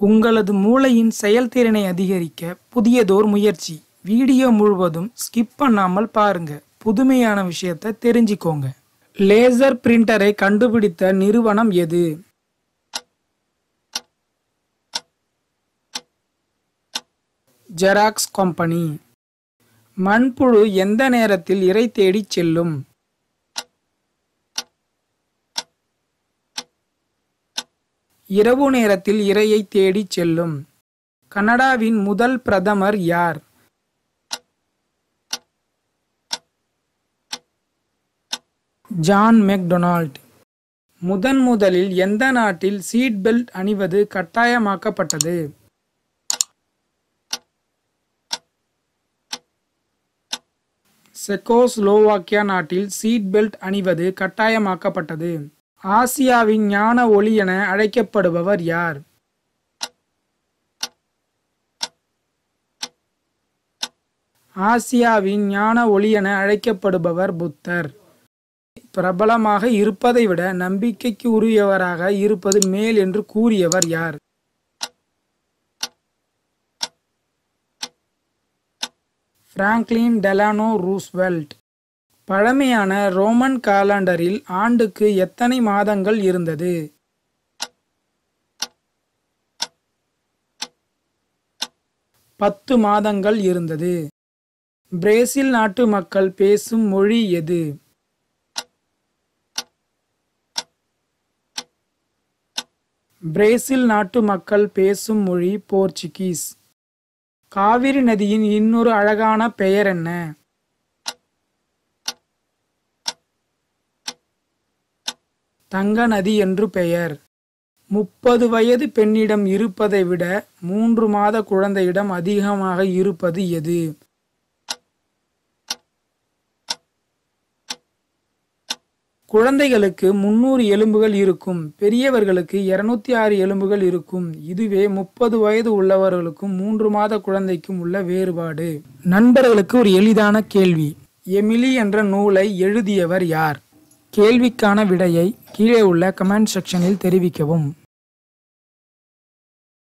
உங்களது மூளையின் செயல்திறனை அதிகரிக்க புதியதோர் முயற்சி. வீடியோ முழுவதும் ஸ்கிப் பண்ணாமல் பாருங்க. புதுமையான விஷயத்தை தெரிஞ்சுக்கோங்க. லேசர் பிரிண்டரை கண்டுபிடித்த நிறுவனம் எது? Xerox company. மண்புழு எந்த நேரத்தில் இரை தேடிச் செல்லும்? இரவு நேரத்தில் இரையை தேடிச் செல்லும். கனடாவின் முதல் பிரதமர் யார்? John Macdonald. முதன் முதலில் எந்த நாட்டில் சீட் பெல்ட் அணிவது கட்டாயமாக்கப்பட்டது? செக்கோஸ்லோவாக்கியா நாட்டில் சீட் பெல்ட் அணிவது கட்டாயமாக்கப்பட்டது. ஆசியாவின் ஞான ஒளி என அழைக்கப்படுபவர் யார்? ஆசியாவின் ஞான ஒளி என அழைக்கப்படுபவர் புத்தர். பிரபலமாக இருப்பதை விட நம்பிக்கைக்கு உரியவராக இருப்பது மேல் என்று கூறியவர் யார்? Franklin Delano Roosevelt. பழமையான ரோமன் காலண்டரில் ஆண்டுக்கு எத்தனை மாதங்கள் இருந்தது? பத்து மாதங்கள் இருந்தது. பிரேசில் நாட்டு மக்கள் பேசும் மொழி எது? பிரேசில் நாட்டு மக்கள் பேசும் மொழி போர்ச்சுகீஸ். காவிரி நதியின் இன்னொரு அழகான பெயர் என்ன? தங்க நதி என்று பெயர். முப்பது வயது பெண்ணிடம் இருப்பதை விட மூன்று மாத குழந்தையிடம் அதிகமாக இருப்பது எது? குழந்தைகளுக்கு முன்னூறு எலும்புகள் இருக்கும் பெரியவர்களுக்கு இருநூத்தி ஆறு எலும்புகள் இருக்கும். இதுவே முப்பது வயது உள்ளவர்களுக்கும் மூன்று மாத குழந்தைக்கும் உள்ள வேறுபாடு. நண்பர்களுக்கு ஒரு எளிதான கேள்வி. எமிலி என்ற நூலை எழுதியவர் யார்? கேள்விக்கான விடையை கீழே உள்ள கமெண்ட் செக்ஷனில் தெரிவிக்கவும்.